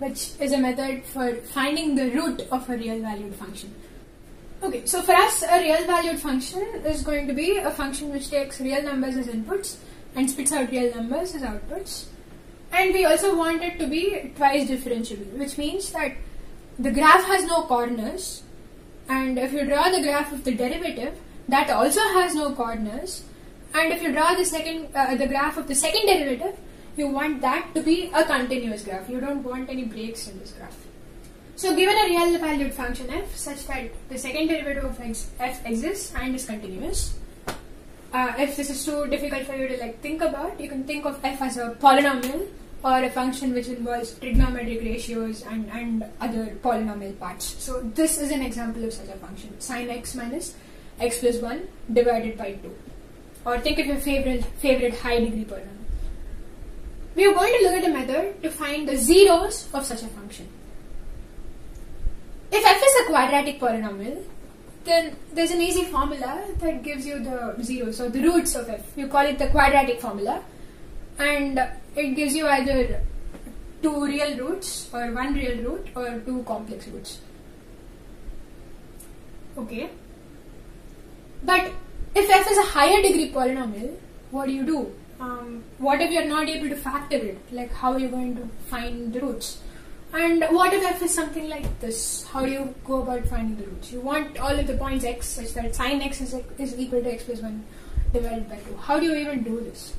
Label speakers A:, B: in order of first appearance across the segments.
A: which is a method for finding the root of a real valued function. Okay, so for us, a real valued function is going to be a function which takes real numbers as inputs and spits out real numbers as outputs. And we also want it to be twice differentiable, which means that the graph has no corners, and if you draw the graph of the derivative, that also has no corners, and if you draw the second, uh, the graph of the second derivative, you want that to be a continuous graph. You don't want any breaks in this graph. So given a real valued function f such that the second derivative of x, f exists and is continuous, uh, if this is too difficult for you to like think about, you can think of f as a polynomial or a function which involves trigonometric ratios and, and other polynomial parts. So this is an example of such a function, sine x minus x plus 1 divided by 2. Or think of your favorite, favorite high degree polynomial. We are going to look at a method to find the zeros of such a function. If f is a quadratic polynomial, then there's an easy formula that gives you the zeros or the roots of f. You call it the quadratic formula, and it gives you either two real roots or one real root or two complex roots. Okay. But if f is a higher degree polynomial, what do you do? Um, what if you're not able to factor it? Like, how are you going to find the roots? And what if f is something like this? How do you go about finding the roots? You want all of the points x such that sine x is, is equal to x plus 1 divided by 2. How do you even do this?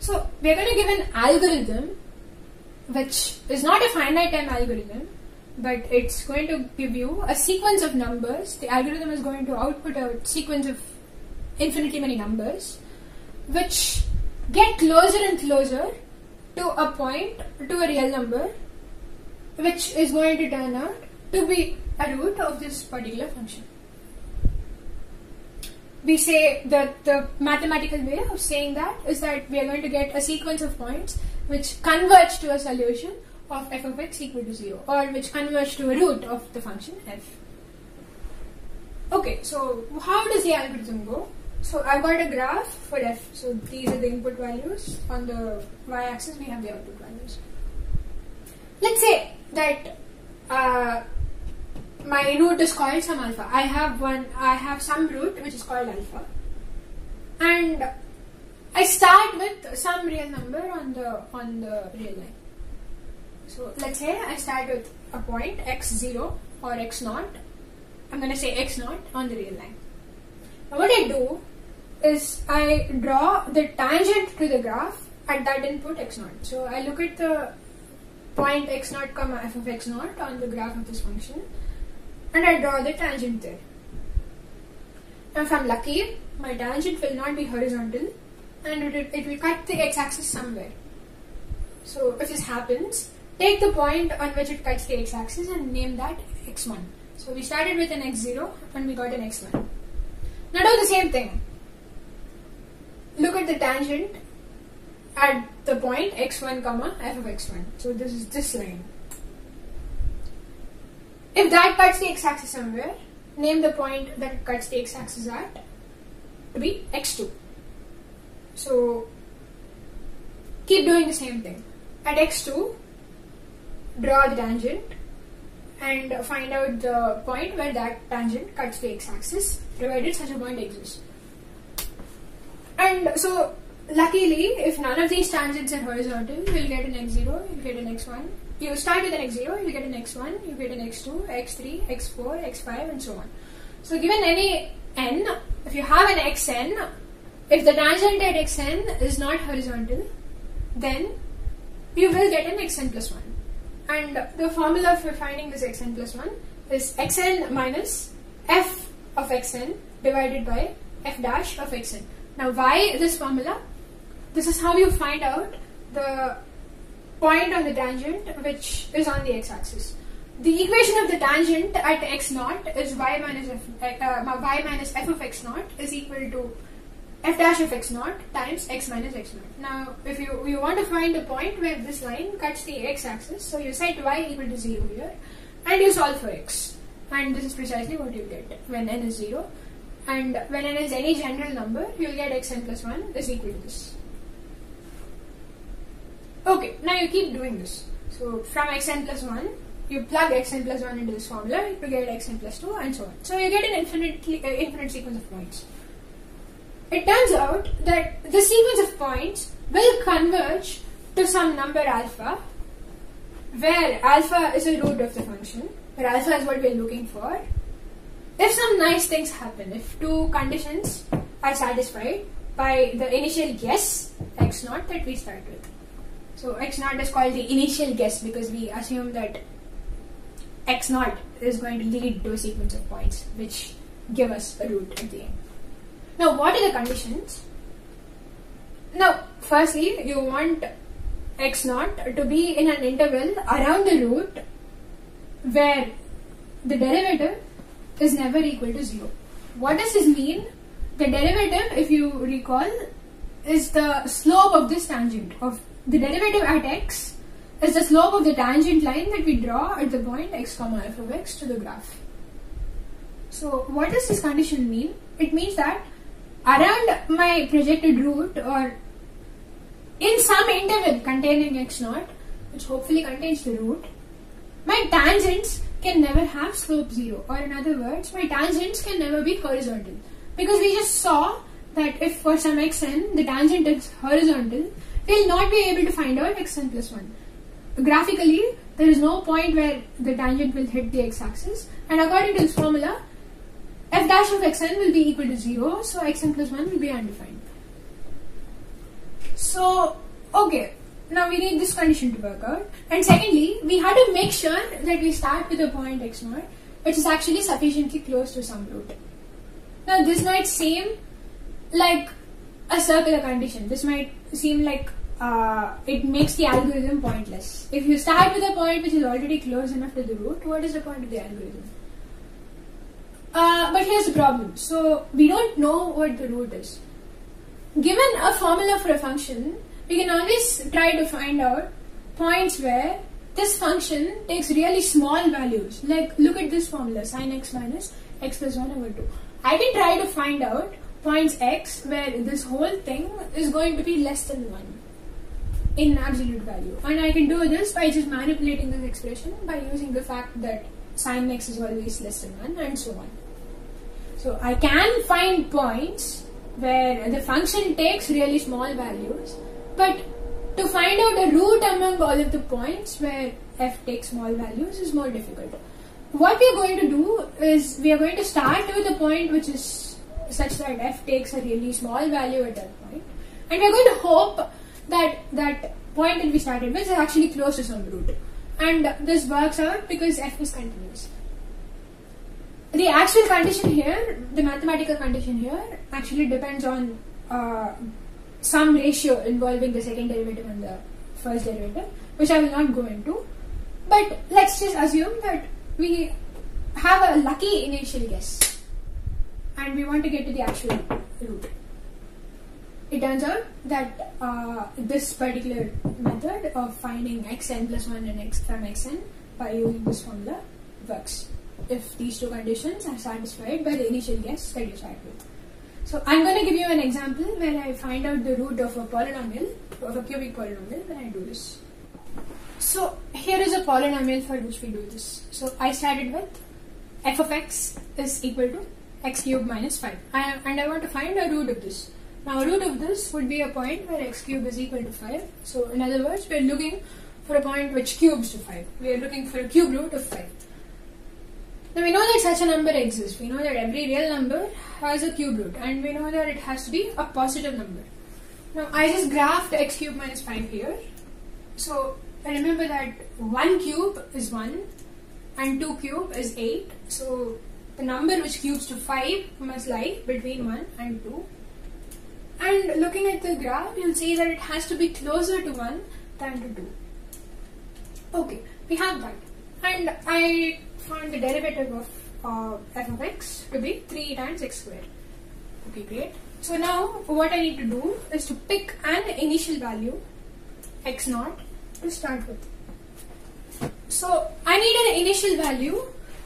A: So, we're going to give an algorithm which is not a finite time algorithm, but it's going to give you a sequence of numbers. The algorithm is going to output a sequence of infinitely many numbers which get closer and closer to a point, to a real number, which is going to turn out to be a root of this particular function. We say that the mathematical way of saying that is that we are going to get a sequence of points which converge to a solution of f of x equal to 0 or which converge to a root of the function f. Okay, so how does the algorithm go? So I've got a graph for f. So these are the input values. On the y-axis, we have the output values. Let's say that uh, my root is called some alpha. I have one. I have some root which is called alpha, and I start with some real number on the on the real line. So let's say I start with a point x zero or x naught. I'm going to say x naught on the real line. Now what I do is I draw the tangent to the graph at that input x naught. So I look at the point x naught comma f of x naught on the graph of this function and I draw the tangent there. Now if I'm lucky, my tangent will not be horizontal and it, it will cut the x-axis somewhere. So if this happens, take the point on which it cuts the x-axis and name that x1. So we started with an x0 and we got an x1. Now do the same thing. Look at the tangent at the point x1 comma f of x1 so this is this line. If that cuts the x-axis somewhere name the point that cuts the x-axis at to be x2 so keep doing the same thing. At x2 draw the tangent and find out the point where that tangent cuts the x-axis provided such a point exists and so, luckily, if none of these tangents are horizontal, you'll get an x0, you'll get an x1. You start with an x0, you get an x1, you get an x2, x3, x4, x5, and so on. So, given any n, if you have an xn, if the tangent at xn is not horizontal, then you will get an xn plus 1. And the formula for finding this xn plus 1 is xn minus f of xn divided by f dash of xn. Now, why this formula? This is how you find out the point on the tangent which is on the x-axis. The equation of the tangent at x naught is y minus f, uh, y minus f of x naught is equal to f dash of x naught times x minus x naught. Now, if you you want to find a point where this line cuts the x-axis, so you set y equal to zero here, and you solve for x, and this is precisely what you get when n is zero. And when n is any general number, you will get xn plus 1 is equal to this. Okay, now you keep doing this. So from xn plus 1, you plug xn plus 1 into this formula to get xn plus 2 and so on. So you get an infinitely, uh, infinite sequence of points. It turns out that the sequence of points will converge to some number alpha where alpha is a root of the function, where alpha is what we're looking for. If some nice things happen, if two conditions are satisfied by the initial guess x naught that we start with. So x naught is called the initial guess because we assume that x naught is going to lead to a sequence of points which give us a root at the end. Now, what are the conditions? Now, firstly, you want x naught to be in an interval around the root where the derivative is never equal to 0. What does this mean? The derivative, if you recall, is the slope of this tangent of the derivative at x is the slope of the tangent line that we draw at the point x comma f of x to the graph. So what does this condition mean? It means that around my projected root or in some interval containing x naught, which hopefully contains the root, my tangents can never have slope 0 or in other words, my tangents can never be horizontal. Because we just saw that if for some xn the tangent is horizontal, we'll not be able to find out xn plus 1. Graphically, there is no point where the tangent will hit the x-axis and according to this formula, f dash of xn will be equal to 0, so xn plus 1 will be undefined. So, okay, now we need this condition to work out. And secondly, we have to make sure that we start with a point x naught, which is actually sufficiently close to some root. Now, this might seem like a circular condition. This might seem like uh, it makes the algorithm pointless. If you start with a point which is already close enough to the root, what is the point of the algorithm? Uh, but here's the problem. So we don't know what the root is. Given a formula for a function, we can always try to find out points where this function takes really small values. Like look at this formula, sine x minus x plus 1 over 2. I can try to find out points x where this whole thing is going to be less than 1 in absolute value. And I can do this by just manipulating this expression by using the fact that sine x is always less than 1 and so on. So I can find points where the function takes really small values, but to find out a root among all of the points where f takes small values is more difficult. What we are going to do is we are going to start with a point which is such that f takes a really small value at that point, and we are going to hope that that point that we started with is actually close to some root. And this works out because f is continuous. The actual condition here, the mathematical condition here, actually depends on uh, some ratio involving the second derivative and the first derivative, which I will not go into. But let's just assume that we have a lucky initial guess and we want to get to the actual root. It turns out that uh, this particular method of finding xn plus 1 and x from xn by using this formula works if these two conditions are satisfied by the initial guess that you start with. So I'm going to give you an example where I find out the root of a polynomial, of a cubic polynomial when I do this. So here is a polynomial for which we do this. So I started with f of x is equal to x cubed minus 5 I, and I want to find a root of this. Now root of this would be a point where x cubed is equal to 5. So in other words, we are looking for a point which cubes to 5. We are looking for a cube root of 5. Now we know that such a number exists. We know that every real number has a cube root and we know that it has to be a positive number. Now I just graphed x cube minus 5 here. So remember that 1 cube is 1 and 2 cube is 8. So the number which cubes to 5 must lie between 1 and 2. And looking at the graph, you'll see that it has to be closer to 1 than to 2. Okay, we have that. And I found the derivative of uh, f of x to be 3 times x squared. Okay, great. So now what I need to do is to pick an initial value x naught to start with. So I need an initial value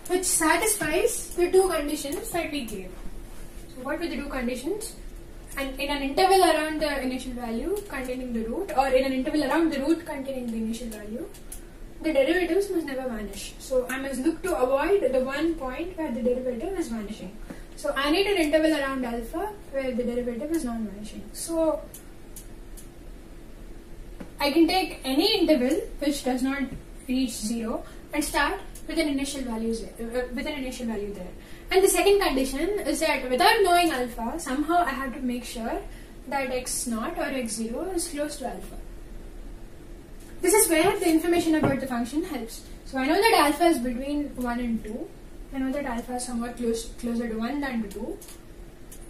A: which satisfies the two conditions that we gave. So what were the two conditions? and in an interval around the initial value containing the root, or in an interval around the root containing the initial value, the derivatives must never vanish. So I must look to avoid the one point where the derivative is vanishing. So I need an interval around alpha where the derivative is non-vanishing. So I can take any interval which does not reach zero and start with an initial value uh, with an initial value there. And the second condition is that without knowing alpha, somehow I have to make sure that x naught or x zero is close to alpha. This is where the information about the function helps. So I know that alpha is between 1 and 2. I know that alpha is somewhat close, closer to 1 than to 2.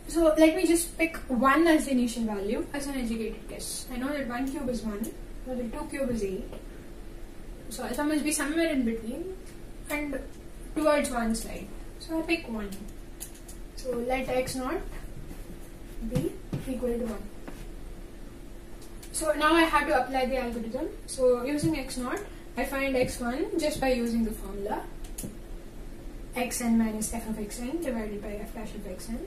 A: So let me just pick 1 as the initial value as an educated guess. I know that 1 cube is 1, so the 2 cube is 8. So alpha must be somewhere in between and towards one side. So I pick 1. So let x naught be equal to 1. So now I have to apply the algorithm. So using x naught, I find x1 just by using the formula xn minus f of xn divided by f dash of xn.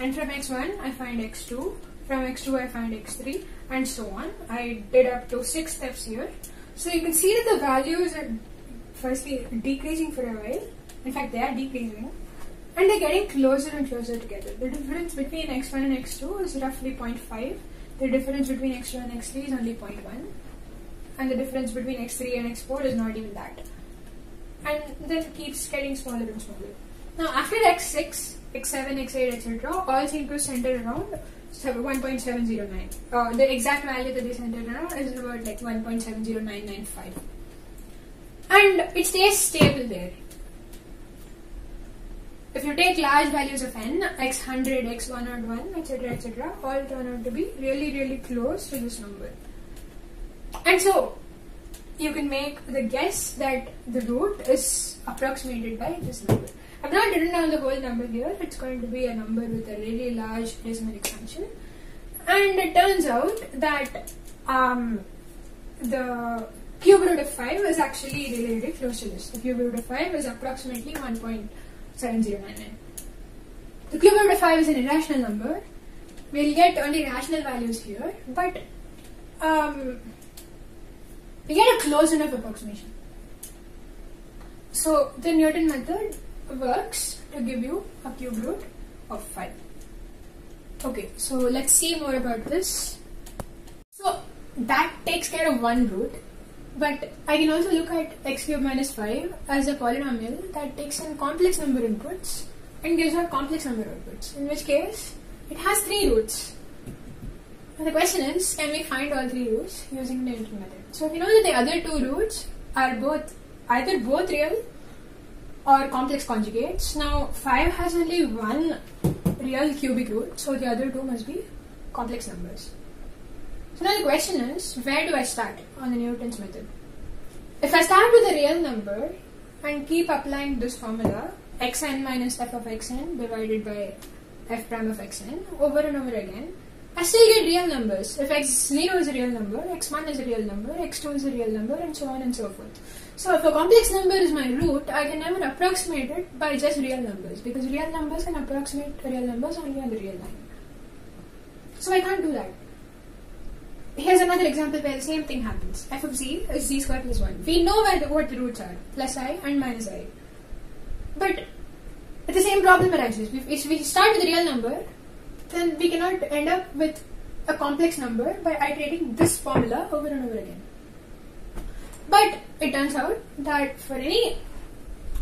A: And from x1, I find x2. From x2, I find x3 and so on. I did up to 6 steps here. So you can see that the values are firstly decreasing for a while. In fact, they are decreasing. And they're getting closer and closer together. The difference between x1 and x2 is roughly 0.5 the difference between x2 and x3 is only 0.1 and the difference between x3 and x4 is not even that. And then keeps getting smaller and smaller. Now after x6 x7 x8 etc all seem to center around 1.709 uh, the exact value that they center around is about like 1.70995 and it stays stable there if you take large values of n, x 100, x 101, etc., etc., all turn out to be really, really close to this number. And so, you can make the guess that the root is approximated by this number. I've not written down the whole number here, it's going to be a number with a really large decimal expansion. And it turns out that um, the cube root of 5 is actually really, really close to this. The cube root of 5 is approximately 1. 7099. The cube root of 5 is an irrational number. We'll get only rational values here, but um, we get a close enough approximation. So the Newton method works to give you a cube root of 5. Okay, so let's see more about this. So that takes care of one root. But I can also look at x cubed minus 5 as a polynomial that takes in complex number inputs and gives out complex number outputs, in which case it has three roots. The question is, can we find all three roots using the Newton method? So we know that the other two roots are both either both real or complex conjugates. Now 5 has only one real cubic root, so the other two must be complex numbers. So now the question is, where do I start on the Newton's method? If I start with a real number and keep applying this formula, xn minus f of xn divided by f prime of xn over and over again, I still get real numbers. If x0 is a real number, x1 is a real number, x2 is a real number, and so on and so forth. So if a complex number is my root, I can never approximate it by just real numbers because real numbers can approximate real numbers only on the real line. So I can't do that. Here's another example where the same thing happens. f of z is z squared plus 1. We know where the, what the roots are, plus i and minus i. But the same problem arises. If we start with a real number, then we cannot end up with a complex number by iterating this formula over and over again. But it turns out that for any,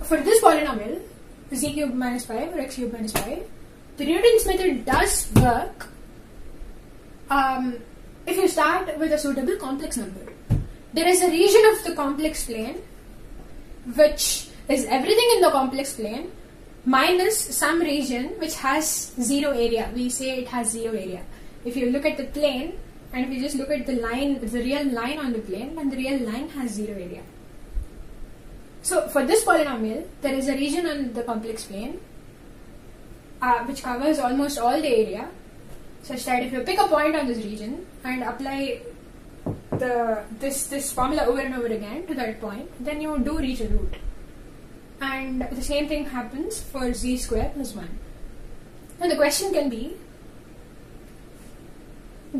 A: for this polynomial, z cubed minus 5 or x cubed minus 5, the Newton's method does work um, if you start with a suitable complex number. There is a region of the complex plane which is everything in the complex plane minus some region which has zero area. We say it has zero area. If you look at the plane and if you just look at the line, the real line on the plane, then the real line has zero area. So for this polynomial, there is a region on the complex plane uh, which covers almost all the area such that if you pick a point on this region and apply the this this formula over and over again to that point, then you do reach a root. And the same thing happens for z square plus 1. Now the question can be,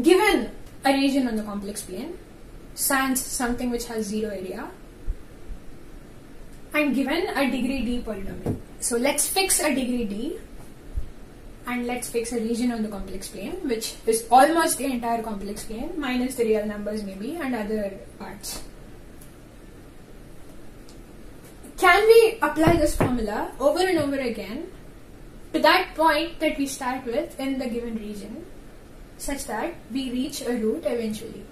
A: given a region on the complex plane, sans something which has zero area, and given a degree d polynomial. So let's fix a degree d and let's fix a region on the complex plane which is almost the entire complex plane minus the real numbers maybe and other parts. Can we apply this formula over and over again to that point that we start with in the given region such that we reach a root eventually?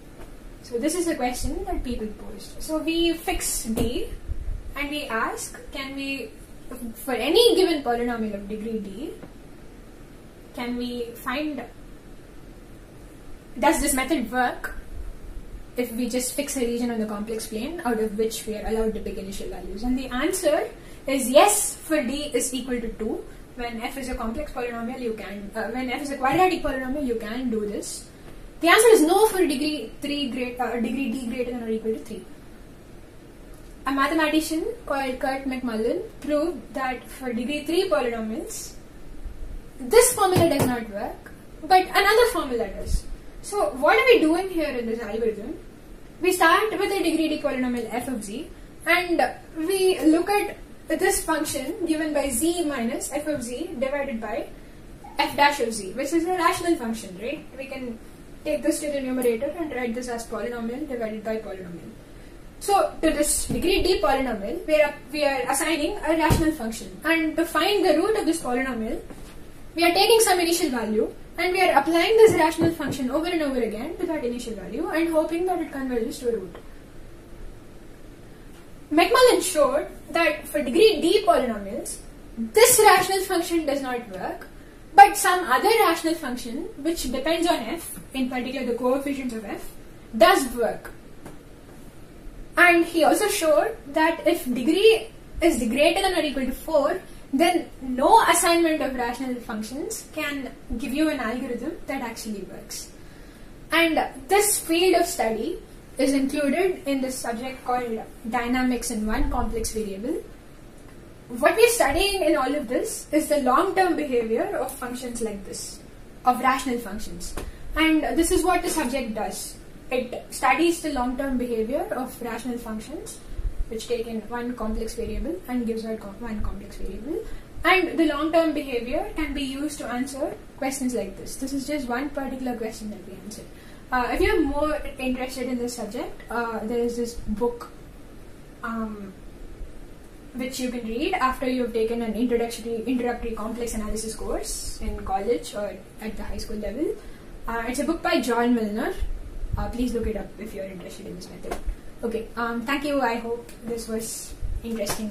A: So this is a question that people posed. So we fix d and we ask can we for any given polynomial of degree d can we find does this method work if we just fix a region on the complex plane out of which we are allowed to pick initial values? And the answer is yes for d is equal to 2. When f is a complex polynomial, you can, uh, when f is a quadratic polynomial, you can do this. The answer is no for degree 3 great, uh, degree d greater than or equal to 3. A mathematician called Curt McMullen proved that for degree 3 polynomials, this formula does not work, but another formula does. So what are we doing here in this algorithm? We start with a degree d polynomial f of z and we look at this function given by z minus f of z divided by f dash of z, which is a rational function, right? We can take this to the numerator and write this as polynomial divided by polynomial. So to this degree d polynomial, we are, we are assigning a rational function. And to find the root of this polynomial, we are taking some initial value and we are applying this rational function over and over again to that initial value and hoping that it converges to a root. McMullen showed that for degree d polynomials, this rational function does not work, but some other rational function, which depends on f, in particular the coefficients of f, does work. And he also showed that if degree is greater than or equal to 4, then no assignment of rational functions can give you an algorithm that actually works. And this field of study is included in this subject called dynamics in one complex variable. What we're studying in all of this is the long-term behavior of functions like this, of rational functions. And this is what the subject does. It studies the long-term behavior of rational functions which take in one complex variable and gives out one complex variable. And the long-term behavior can be used to answer questions like this. This is just one particular question that we answered. Uh, if you're more interested in this subject, uh, there is this book um, which you can read after you've taken an introductory introductory complex analysis course in college or at the high school level. Uh, it's a book by John Milnor. Uh, please look it up if you're interested in this method. Okay, um, thank you. I hope this was interesting.